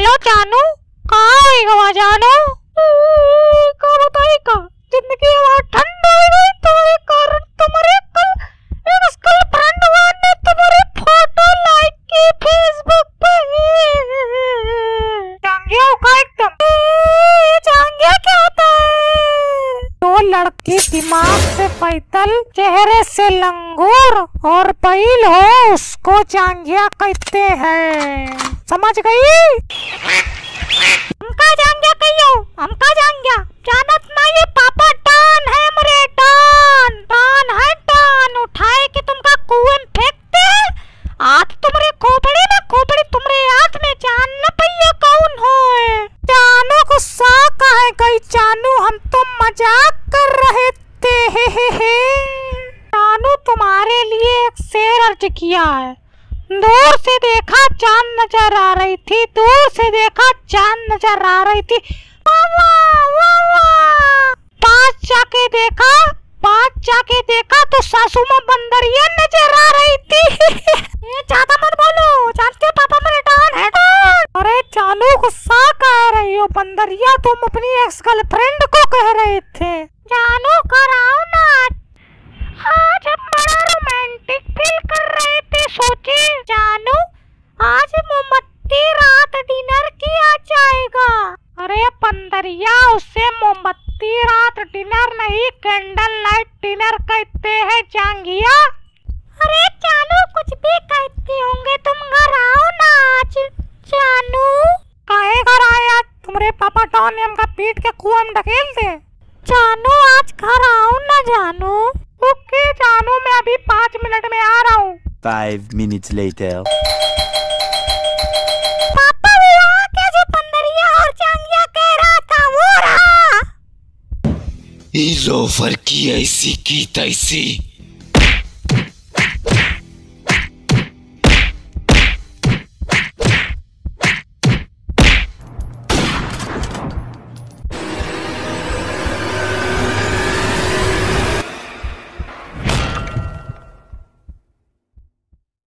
Hello जानू? कहा आएगा जानू? ज़िंदगी ठंड हो गई कारण तुम्हारे कल एक स्कूल फ्रेंड ने तुम्हारी फ़ोटो लाइक की फेसबुक पे। जांगिया का एकदम। जांगिया क्या होता है? तो लड़की दिमाग से पैतल चेहरे से लंगूर और पैल हो, उसको जांगिया कहते हैं। समझ गई? हमका जांगिया कहियो? हमका जांगिया। जानत ना ये पापा है मरे है उठाए के तुमका कुएँ फेंकते आज तुमरे खोपड़ी में, खोपड़ी तुमरे हाथ में। जान न कौन होए? जानू गुस्सा काहे गई? जानू हम तो मज़ाक कर रहे थे। हे हे हे जानू तुम्हारे लिए एक शेर अर्ज़ किया है। दूर से देखा चाँद नज़र आ रही थी, दूर से देखा चाँद नज़र आ रही थी। पास जाके देखा पास जाके देखा तो सासू माँ बंदरिया नज़र आ रही थी। ये ज़्यादा मत बोलो, जानते हो पापा मेरे डान है। अरे चालू गुस्सा कह रही हो बंदरिया, तुम अपनी एक्स गर्लफ्रेंड को कह रहे थे। जानू कराओ जानू? आज मोमबत्ती रात डिनर किया जाएगा। अरे पंदरिया उससे मोमबत्ती रात डिनर नहीं, कैंडल लाइट डिनर कहते हैं जांगिया अरे जानू, कुछ भी कहते होंगे, तुम घर आओ ना आज, जानू। काहे घर आया तुम्हारे पापा डॉन ने हमका पीट के कुआँ में ढकेल दे। जानू, आज घर आओ ना, जानू। ओके, जानू, मैं अभी पाँच मिनट में आ रहा हूँ। Five minutes later. पापा वो आके जो पंदरिया और चांगिया कह रहा था वो रहा इस ऑफ़र की ऐसी की तैसी